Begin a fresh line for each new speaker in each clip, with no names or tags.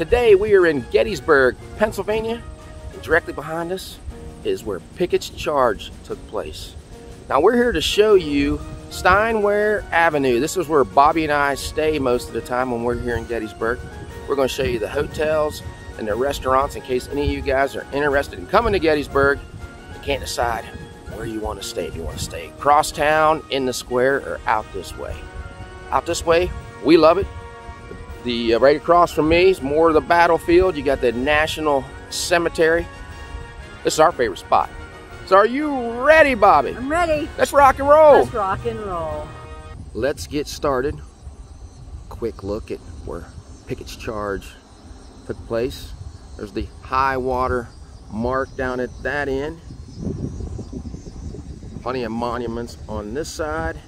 Today we are in Gettysburg, Pennsylvania. And directly behind us is where Pickett's Charge took place. Now we're here to show you Steinwehr Avenue. This is where Bobby and I stay most of the time when we're here in Gettysburg. We're going to show you the hotels and the restaurants in case any of you guys are interested in coming to Gettysburg and can't decide where you want to stay. If you want to stay across town, in the square, or out this way. Out this way, we love it. The uh, right across from me is more of the battlefield. You got the National Cemetery. This is our favorite spot. So are you ready, Bobby?
I'm ready.
Let's rock and roll.
Let's rock and roll.
Let's get started. Quick look at where Pickett's Charge took place. There's the high water mark down at that end. Plenty of monuments on this side.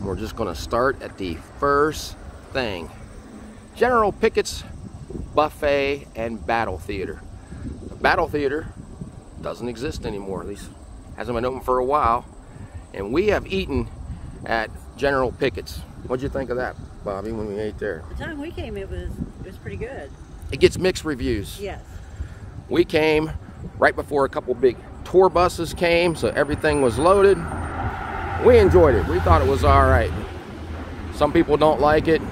We're just gonna start at the first thing. General Pickett's Buffet and Battle Theater. The Battle Theater doesn't exist anymore, at least hasn't been open for a while. And we have eaten at General Pickett's. What'd you think of that, Bobby, when we ate there?
The time we came, it was it was pretty good.
It gets mixed reviews.
Yes.
We came right before a couple big tour buses came, so everything was loaded. We enjoyed it. We thought it was all right. Some people don't like it.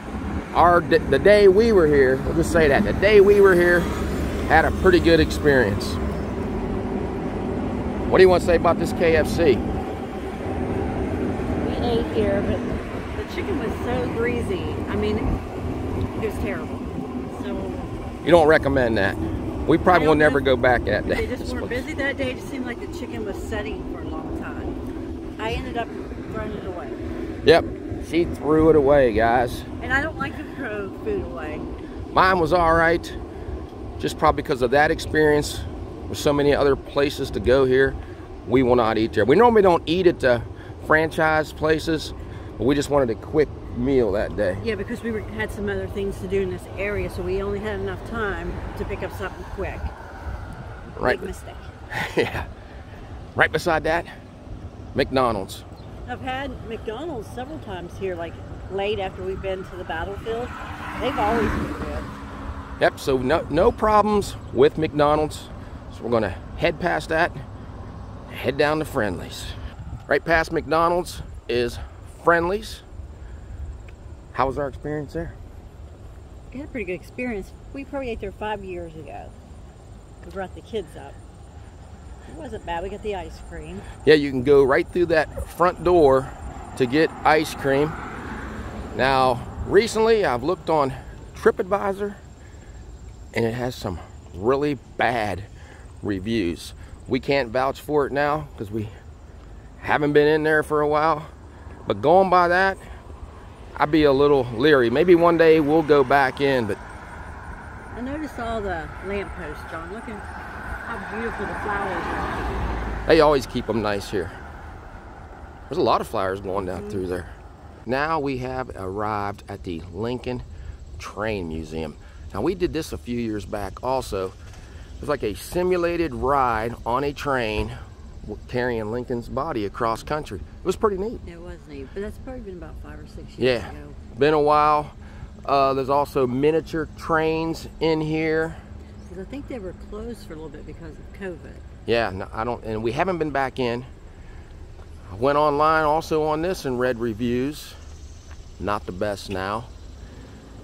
Our the day we were here, we'll just say that the day we were here, had a pretty good experience. What do you want to say about this KFC?
We ate here, but the chicken was so greasy. I mean, it was terrible. So
You don't recommend that. We probably will never go back at that day.
they just weren't busy that day. It just seemed like the chicken was setting for a long time. I ended up throwing it away.
Yep, she threw it away, guys.
And I don't like to throw food away.
Mine was all right, just probably because of that experience. There's so many other places to go here. We will not eat there. We normally don't eat at the franchise places, but we just wanted a quick meal that day.
Yeah, because we were, had some other things to do in this area, so we only had enough time to pick up something quick.
Right,
Big mistake.
yeah. Right beside that, McDonald's.
I've had McDonald's several times here, like late after we've been to the battlefield. They've always been good.
Yep, so no, no problems with McDonald's. So we're gonna head past that, head down to Friendly's. Right past McDonald's is Friendly's. How was our experience there?
We had a pretty good experience. We probably ate there five years ago. We brought the kids up. It wasn't bad. We got the ice cream.
Yeah, you can go right through that front door to get ice cream. Now, recently I've looked on TripAdvisor and it has some really bad reviews. We can't vouch for it now because we haven't been in there for a while. But going by that, I'd be a little leery. Maybe one day we'll go back in, but
I noticed all the lampposts, John. Look at how beautiful the flowers.
They always keep them nice here. There's a lot of flowers going down through there. Now we have arrived at the Lincoln Train Museum. Now we did this a few years back also. It was like a simulated ride on a train carrying Lincoln's body across country. It was pretty neat.
It was neat, but that's probably been about five or six years
Yeah,
ago.
been a while. Uh, there's also miniature trains in here.
Because I think they were closed for a little bit because of COVID.
Yeah, no, I don't, and we haven't been back in. I went online also on this and read reviews. Not the best now,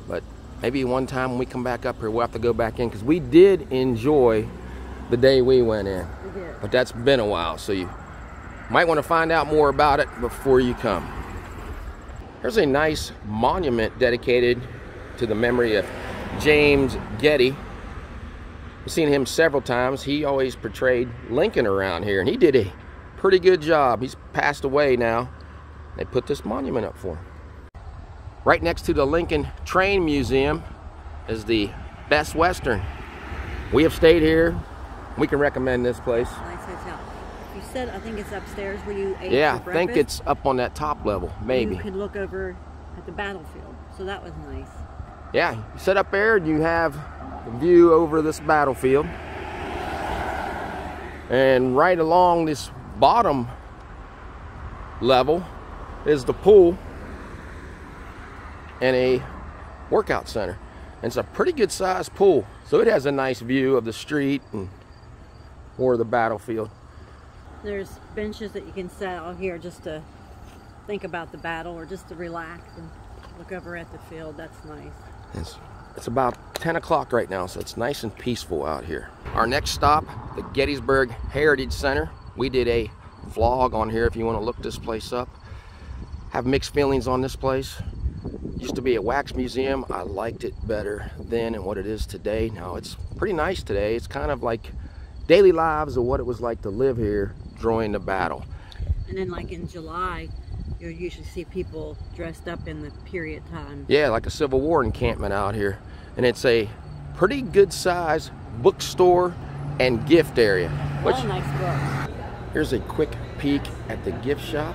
but maybe one time when we come back up here, we'll have to go back in because we did enjoy the day we went in.
We did.
But that's been a while, so you might want to find out more about it before you come. There's a nice monument dedicated to the memory of James Getty. I've seen him several times. He always portrayed Lincoln around here, and he did a pretty good job. He's passed away now. They put this monument up for him. Right next to the Lincoln Train Museum is the Best Western. We have stayed here. We can recommend this place.
Nice hotel. You said, I think it's upstairs where you ate
Yeah, I think it's up on that top level, maybe.
You could look over at the battlefield. So that was nice.
Yeah, you sit up there and you have a view over this battlefield. And right along this bottom level is the pool and a workout center. And it's a pretty good sized pool. So it has a nice view of the street and or the battlefield.
There's benches that you can sit out here just to think about the battle or just to relax and look over at the field. That's nice.
It's, it's about 10 o'clock right now, so it's nice and peaceful out here. Our next stop, the Gettysburg Heritage Center. We did a vlog on here if you want to look this place up. Have mixed feelings on this place. Used to be a wax museum. I liked it better then and what it is today. Now it's pretty nice today. It's kind of like daily lives of what it was like to live here during the battle.
And then like in July, you'll usually see people dressed up in the period time.
Yeah, like a Civil War encampment out here. And it's a pretty good size bookstore and gift area.
Which, a nice books.
Here's a quick peek at the gift shop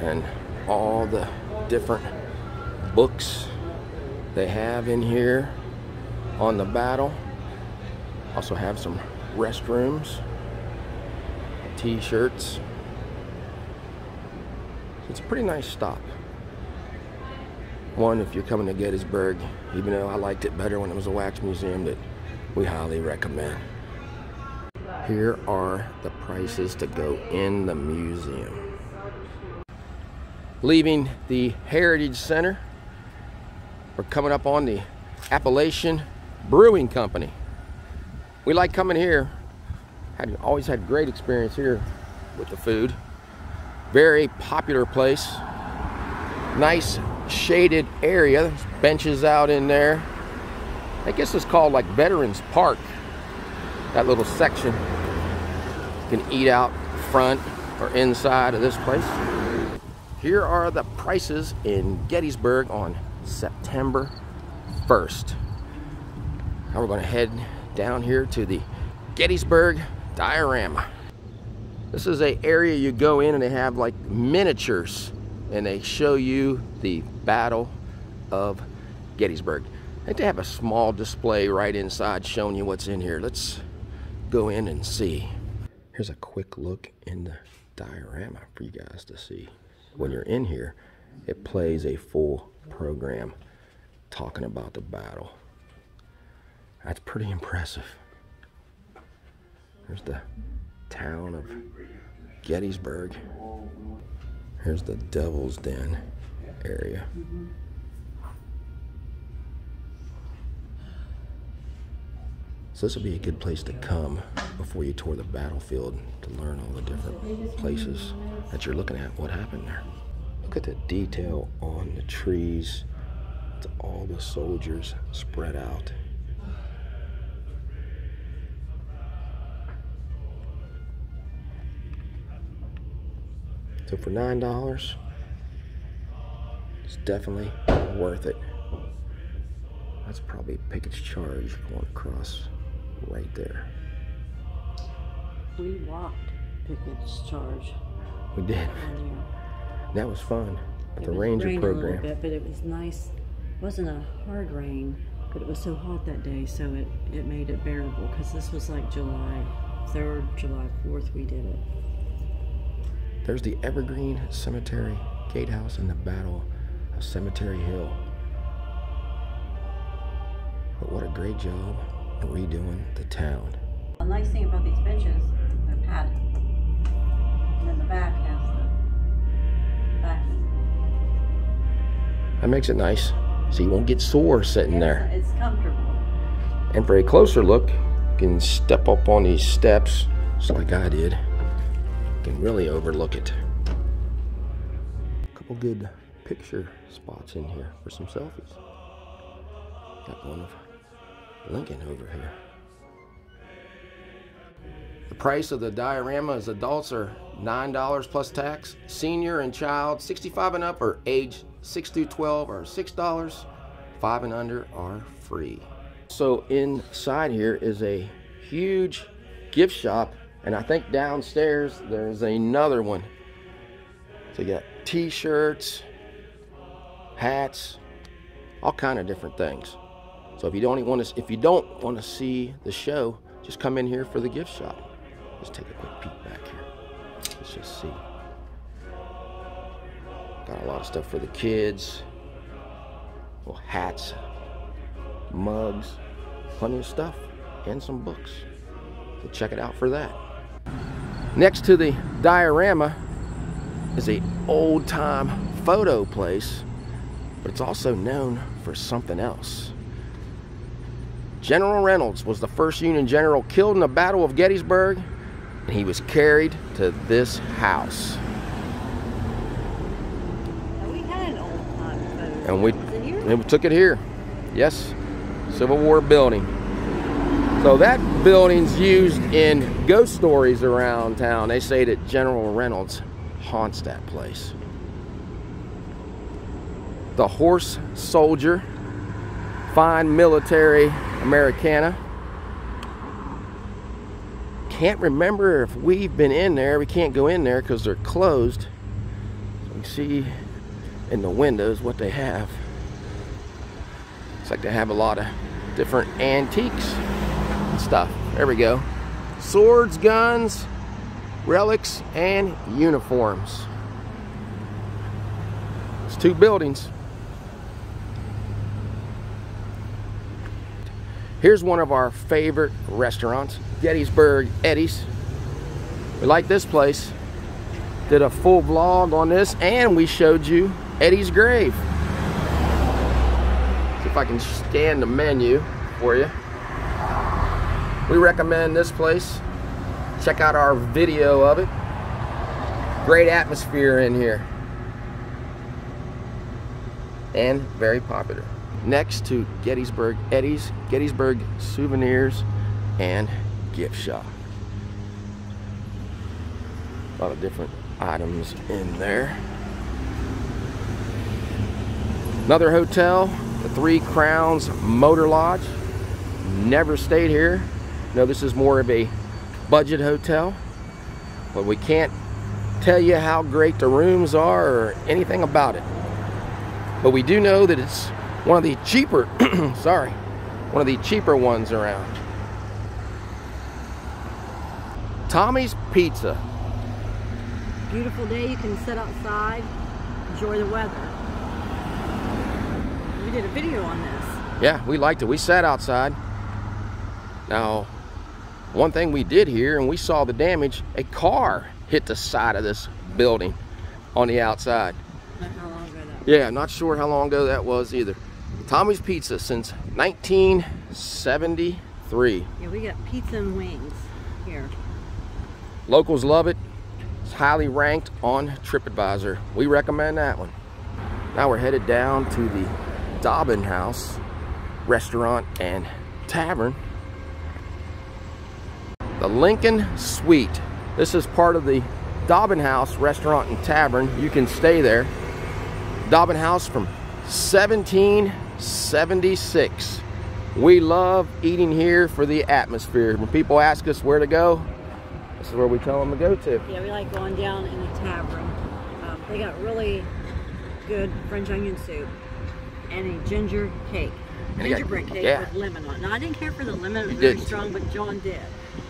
and all the different books they have in here on the battle. Also have some restrooms, t-shirts. It's a pretty nice stop. One, if you're coming to Gettysburg, even though I liked it better when it was a wax museum, that we highly recommend. Here are the prices to go in the museum. Leaving the Heritage Center, we're coming up on the Appalachian Brewing Company. We like coming here. Had always had great experience here with the food. Very popular place. Nice shaded area. Benches out in there. I guess it's called like Veterans Park. That little section. You can eat out front or inside of this place. Here are the prices in Gettysburg on September 1st. Now we're going to head down here to the Gettysburg Diorama. This is a area you go in and they have like miniatures and they show you the Battle of Gettysburg. I think they have a small display right inside showing you what's in here. Let's go in and see. Here's a quick look in the diorama for you guys to see. When you're in here, it plays a full program talking about the battle. That's pretty impressive. There's the town of Gettysburg. Here's the Devil's Den area. So this will be a good place to come before you tour the battlefield to learn all the different places that you're looking at, what happened there. Look at the detail on the trees, to all the soldiers spread out. So for $9, it's definitely worth it. That's probably Pickett's Charge going across right there.
We walked Pickett's Charge.
We did. Oh, that was fun. With the Ranger
program. bit, but it was nice. It wasn't a hard rain, but it was so hot that day, so it, it made it bearable because this was like July 3rd, July 4th we did it.
There's the Evergreen Cemetery Gatehouse and the Battle of Cemetery Hill. But what a great job at redoing the town.
The nice thing about these benches, they're padded. And then the back has the backing.
That makes it nice. So you won't get sore sitting there.
It's comfortable.
And for a closer look, you can step up on these steps, just like I did. Can really overlook it. A couple good picture spots in here for some selfies. Got one of Lincoln over here. The price of the diorama as adults are $9 plus tax. Senior and child 65 and up or age 6 through 12 are $6. 5 and under are free. So inside here is a huge gift shop and I think downstairs there's another one. So you got t-shirts, hats, all kind of different things. So if you don't want to, if you don't want to see the show, just come in here for the gift shop. Let's take a quick peek back here. Let's just see. Got a lot of stuff for the kids. Well, hats. mugs, plenty of stuff, and some books. So check it out for that. Next to the diorama is a old time photo place, but it's also known for something else. General Reynolds was the first Union general killed in the Battle of Gettysburg, and he was carried to this house.
We an old time photo.
And we,
Was it here?
and we took it here. Yes, Civil War building. So that building's used in ghost stories around town. They say that General Reynolds haunts that place. The Horse Soldier, fine military Americana. Can't remember if we've been in there. We can't go in there because they're closed. We see in the windows what they have. It's like they have a lot of different antiques stuff. There we go. Swords, guns, relics, and uniforms. It's two buildings. Here's one of our favorite restaurants, Gettysburg Eddie's. We like this place. Did a full vlog on this and we showed you Eddie's grave. See if I can scan the menu for you. We recommend this place. Check out our video of it. Great atmosphere in here. And very popular. Next to Gettysburg Eddie's, Gettysburg Souvenirs and Gift Shop. A lot of different items in there. Another hotel, the Three Crowns Motor Lodge. Never stayed here. No, this is more of a budget hotel. But we can't tell you how great the rooms are or anything about it. But we do know that it's one of the cheaper, sorry, one of the cheaper ones around. Tommy's Pizza.
Beautiful day. You can sit outside, enjoy the weather. We did a video on this.
Yeah, we liked it. We sat outside. Now, one thing we did here, and we saw the damage, a car hit the side of this building on the outside.
Not how long ago that was.
Yeah, not sure how long ago that was either. Tommy's Pizza since 1973.
Yeah, we got pizza and wings here.
Locals love it. It's highly ranked on TripAdvisor. We recommend that one. Now we're headed down to the Dobbin House Restaurant and Tavern. The Lincoln Suite. This is part of the Dobbin House Restaurant and Tavern. You can stay there. Dobbin House from 1776. We love eating here for the atmosphere. When people ask us where to go, this is where we tell them to go to.
Yeah, we like going down in the tavern. Um, they got really good French onion soup and a ginger cake.
And they got-
Gingerbread cake
yeah.
with lemon on it. Now, I didn't care for the lemon, it was
You
very strong, but John did.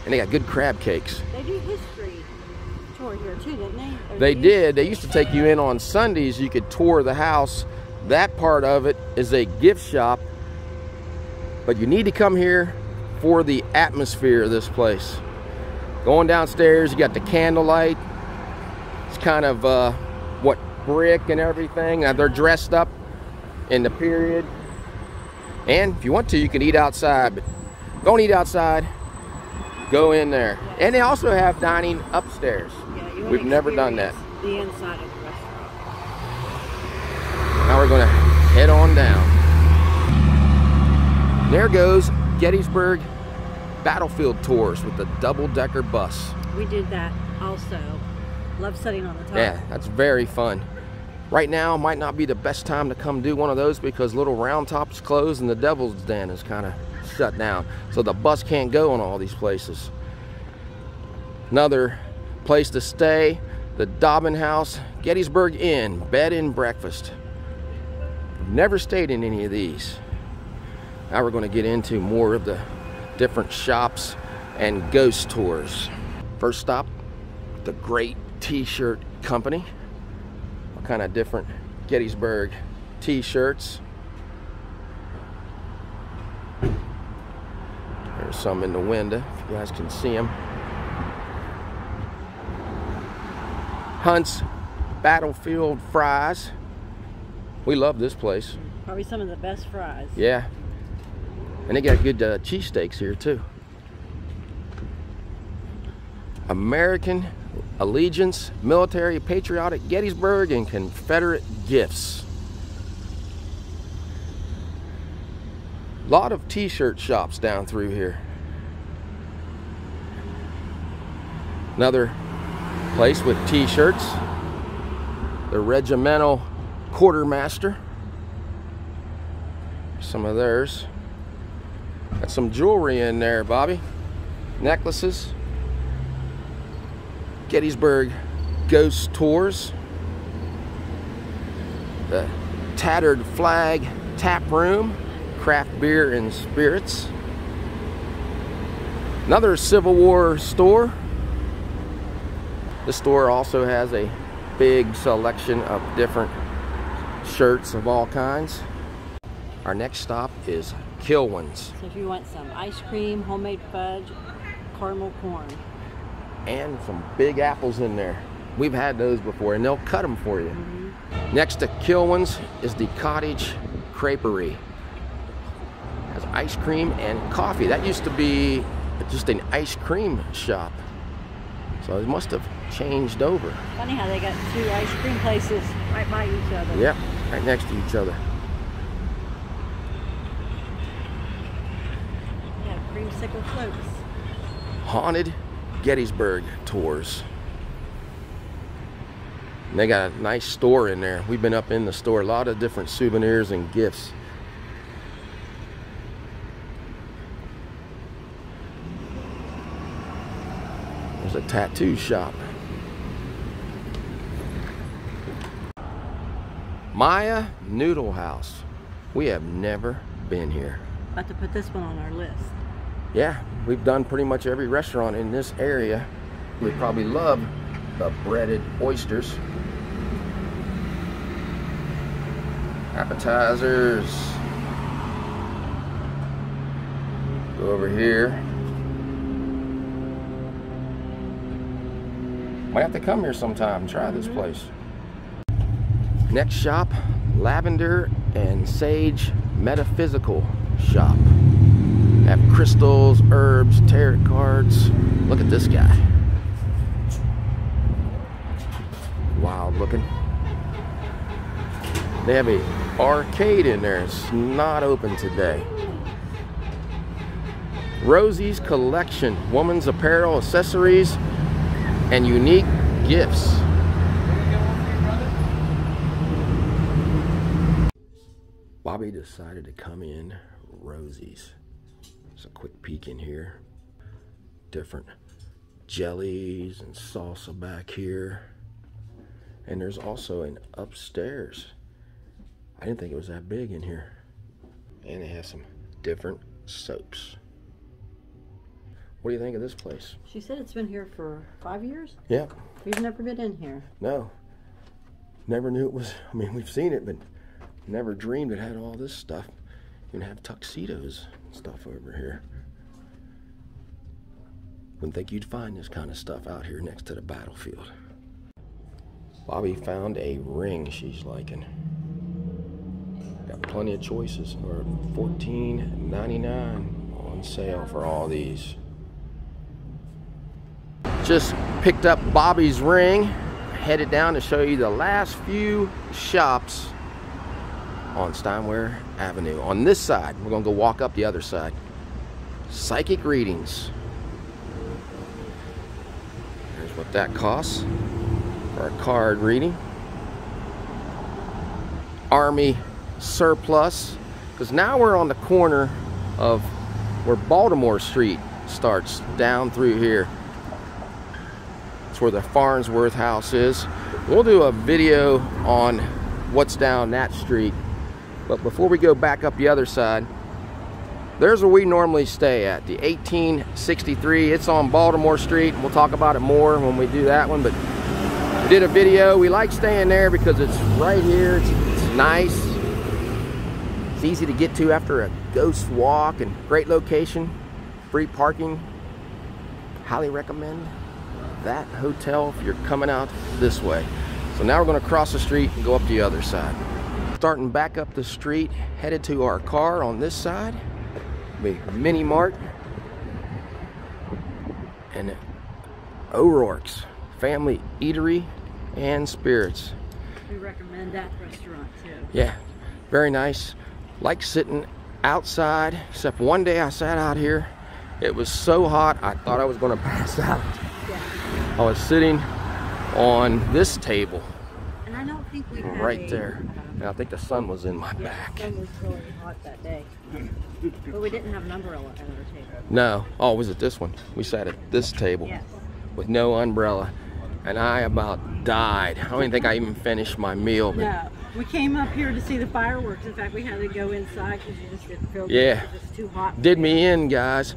And they got good crab cakes.
They do history tour here too, didn't they? Or
They did. They used to take you in on Sundays. You could tour the house. That part of it is a gift shop. But you need to come here for the atmosphere of this place. Going downstairs, you got the candlelight. It's kind of uh, what brick and everything. Now they're dressed up in the period. And if you want to, you can eat outside. But don't eat outside. Go in there. And they also have dining upstairs.
Yeah,
We've never done that.
The inside of the restaurant.
Now we're gonna head on down. There goes Gettysburg Battlefield Tours with the double-decker bus.
We did that also. Love sitting on the top.
Yeah, that's very fun. Right now might not be the best time to come do one of those because Little Round Top's closed and the Devil's Den is kind of shut down. So the bus can't go in all these places. Another place to stay, the Dobbin House, Gettysburg Inn, bed and breakfast. Never stayed in any of these. Now we're going to get into more of the different shops and ghost tours. First stop, the Great T-Shirt Company. What kind of different Gettysburg T-shirts. There's some in the window, if you guys can see them. Hunt's Battlefield Fries. We love this place.
Probably some of the best fries.
Yeah. And they got good uh, cheesesteaks here too. American Allegiance, Military, Patriotic, Gettysburg, and Confederate Gifts. A lot of t-shirt shops down through here. Another place with t-shirts. The Regimental Quartermaster. Some of theirs. Got some jewelry in there, Bobby. Necklaces. Gettysburg Ghost Tours. The Tattered Flag Tap Room. Craft beer and spirits. Another Civil War store. The store also has a big selection of different shirts of all kinds. Our next stop is Kilwins.
So if you want some ice cream, homemade fudge, caramel corn.
And some big apples in there. We've had those before and they'll cut them for you. Mm -hmm. Next to Kilwins is the Cottage Creperie. Has ice cream and coffee. That used to be just an ice cream shop. So it must have changed over.
Funny how they got two ice cream places right by each other.
Yep, right next to each other.
Yeah, creamsicle floats.
Haunted Gettysburg tours. And they got a nice store in there. We've been up in the store, a lot of different souvenirs and gifts. A tattoo shop. Maya Noodle House. We have never been here.
About to put this one on our list.
Yeah, we've done pretty much every restaurant in this area. We probably love the breaded oysters. Appetizers. Go over here. Might have to come here sometime and try this mm-hmm. place. Next shop, Lavender and Sage Metaphysical Shop. Have crystals, herbs, tarot cards. Look at this guy. Wild looking. They have a arcade in there. It's not open today. Rosie's Collection, woman's apparel, accessories, and unique gifts. Bobby decided to come in Rosie's. Just a quick peek in here. Different jellies and salsa back here. And there's also an upstairs. I didn't think it was that big in here. And it has some different soaps. What do you think of this place?
She said it's been here for five years?
Yep.
We've never been in here.
No. Never knew it was, I mean, we've seen it, but Never dreamed it had all this stuff. Even have tuxedos and stuff over here. Wouldn't think you'd find this kind of stuff out here next to the battlefield. Bobby found a ring she's liking. Got plenty of choices. We're $14.99 on sale for all these. Just picked up Bobby's ring. Headed down to show you the last few shops on Steinwehr Avenue. On this side, we're gonna go walk up the other side. Psychic readings. Here's what that costs for a card reading. Army surplus, because now we're on the corner of where Baltimore Street starts down through here. Where the Farnsworth house is. We'll do a video on what's down that street but before we go back up the other side, there's where we normally stay at, the 1863. It's on Baltimore Street. We'll talk about it more when we do that one, but we did a video. We like staying there because it's right here. It's, it's nice. It's easy to get to after a ghost walk and great location free parking. Highly recommend that hotel if you're coming out this way. So now we're gonna cross the street and go up the other side. Starting back up the street, headed to our car on this side. Be Mini Mart and O'Rourke's Family Eatery and Spirits.
We recommend that restaurant too.
Yeah, very nice. Like sitting outside, except one day I sat out here. It was so hot, I thought I was gonna pass out.
Yeah.
I was sitting on this table
And I don't think we had
right there. And I think the sun was in my
yeah,
back.
the sun was really hot that day. But we didn't have an umbrella at our table.
No, oh, was it this one? We sat at this table
Yes.
with no umbrella. And I about died. I don't even think I even finished my meal.
No, we came up here to see the fireworks. In fact, we had to go inside because you just didn't feel
Yeah.
good. It was just too hot.
did me in, guys.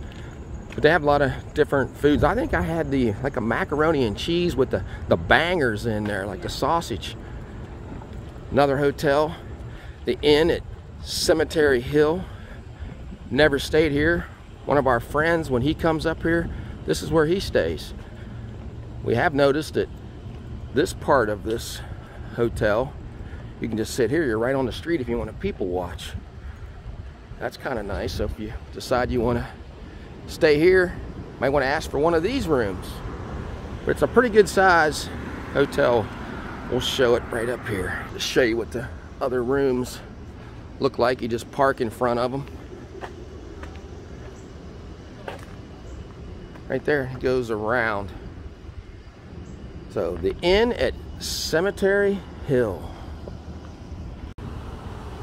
But they have a lot of different foods. I think I had the like a macaroni and cheese with the the bangers in there, like the sausage. Another hotel, the Inn at Cemetery Hill. Never stayed here. One of our friends, when he comes up here, this is where he stays. We have noticed that this part of this hotel, you can just sit here. You're right on the street if you want to people watch. That's kind of nice. So if you decide you want to stay here, might want to ask for one of these rooms. But it's a pretty good size hotel. We'll show it right up here to show you what the other rooms look like. You just park in front of them. Right there, it goes around. So the inn at Cemetery Hill.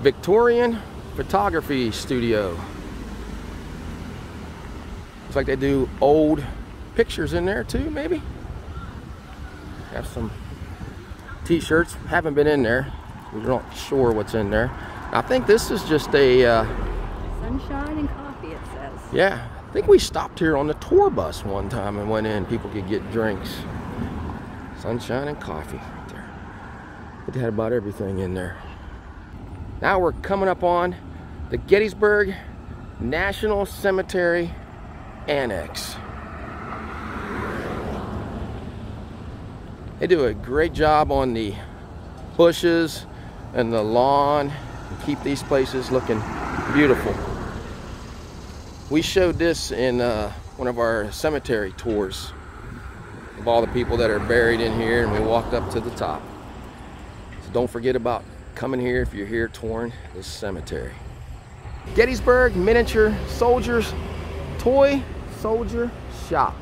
Victorian Photography Studio. Looks like they do old pictures in there too, maybe. Have some t-shirts. Haven't been in there. We're not sure what's in there. I think this is just a, uh,
Sunshine and coffee, it says.
yeah. I think we stopped here on the tour bus one time and went in. People could get drinks. Sunshine and coffee right there. But they had about everything in there. Now we're coming up on the Gettysburg National Cemetery Annex. They do a great job on the bushes and the lawn and keep these places looking beautiful. We showed this in uh, one of our cemetery tours of all the people that are buried in here and we walked up to the top. So don't forget about coming here if you're here touring this cemetery. Gettysburg Miniature Soldiers Toy Soldier Shop.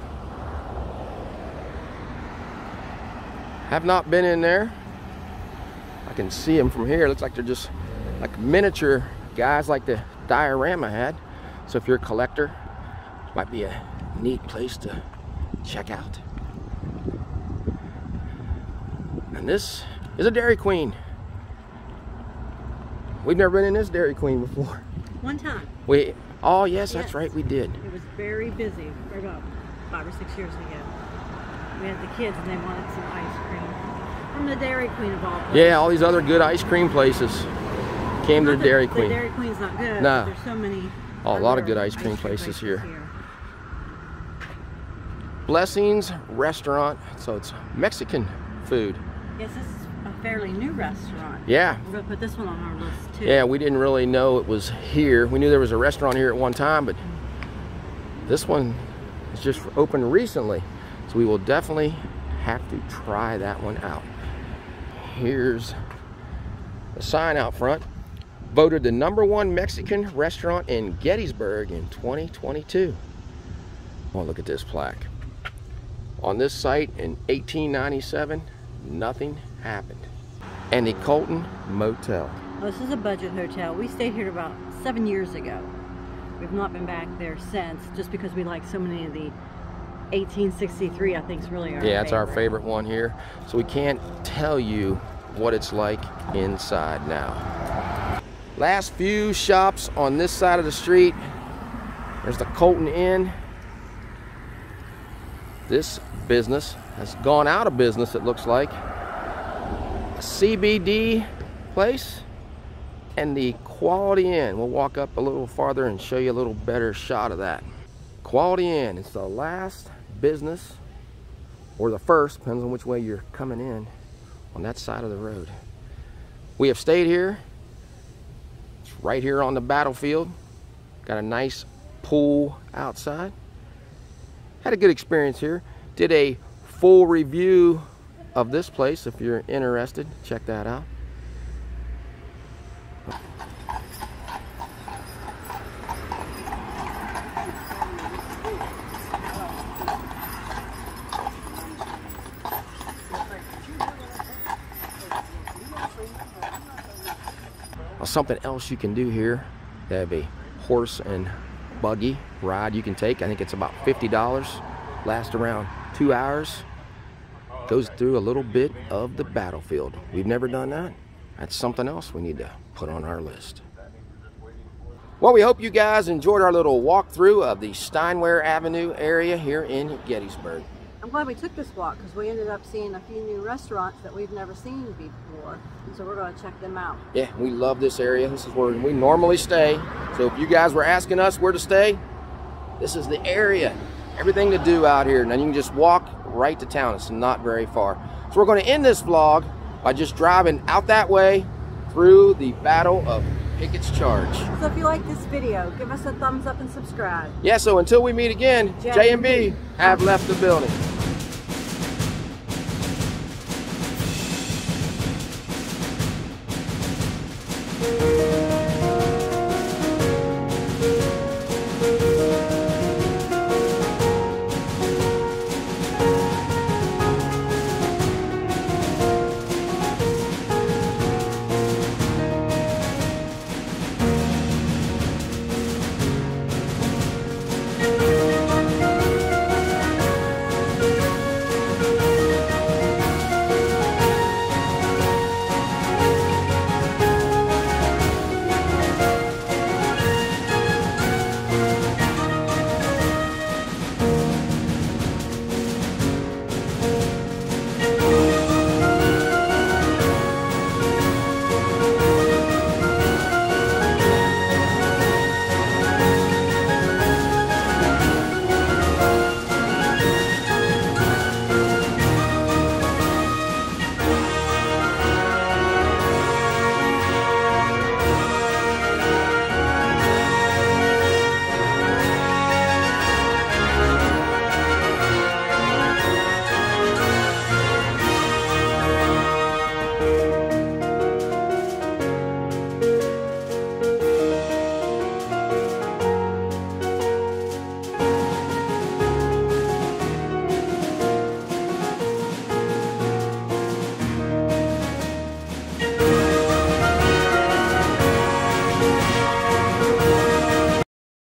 Have not been in there. I can see them from here. Looks like they're just like miniature guys like the diorama had. So if you're a collector, might be a neat place to check out. And this is a Dairy Queen. We've never been in this Dairy Queen before.
One time,
We, oh yes, that's right, we did.
it was very busy, for about five or six years ago. We had the kids and they wanted some ice cream from the Dairy Queen of all places.
Yeah, all these other good ice cream places came to
Not
Dairy
the
Queen.
Dairy Queen's not good.
No.
There's so many.
Oh, a lot of good ice cream places here. Blessings Restaurant, so it's Mexican food.
Yes, this is a fairly new restaurant.
Yeah,
We're gonna put this one on our list too.
yeah, we didn't really know it was here. We knew there was a restaurant here at one time, but this one is just opened recently. So we will definitely have to try that one out. Here's the sign out front. Voted the number one Mexican restaurant in Gettysburg in 2022. Oh, look at this plaque. On this site in 1897, nothing happened. And the Colton Motel.
This is a budget hotel. We stayed here about seven years ago. We've not been back there since, just because we like so many of the 1863. I think is really our
Yeah, it's our favorite one here. So we can't tell you what it's like inside now. Last few shops on this side of the street. There's the Colton Inn. This business has gone out of business, it looks like. CBD place and the Quality Inn. We'll walk up a little farther and show you a little better shot of that. Quality Inn. It's the last business, or the first, depends on which way you're coming in, on that side of the road. We have stayed here. It's right here on the battlefield. Got a nice pool outside. Had a good experience here. Did a full review of this place if you're interested. Check that out. something else you can do here. They have a horse and buggy ride you can take. I think it's about $50. Lasts around two hours. Goes through a little bit of the battlefield. We've never done that. That's something else we need to put on our list. Well, we hope you guys enjoyed our little walkthrough of the Steinwehr Avenue area here in Gettysburg.
I'm glad we took this walk because we ended up seeing a few new restaurants that we've never seen before. So we're going to check them out.
Yeah, we love this area. This is where we normally stay. So if you guys were asking us where to stay, this is the area. Everything to do out here. Now you can just walk right to town. It's not very far. So we're going to end this vlog by just driving out that way through the Battle of Pickett's Charge.
So if you like this video, give us a thumbs up and subscribe.
Yeah, so until we meet again, J&B have left the building.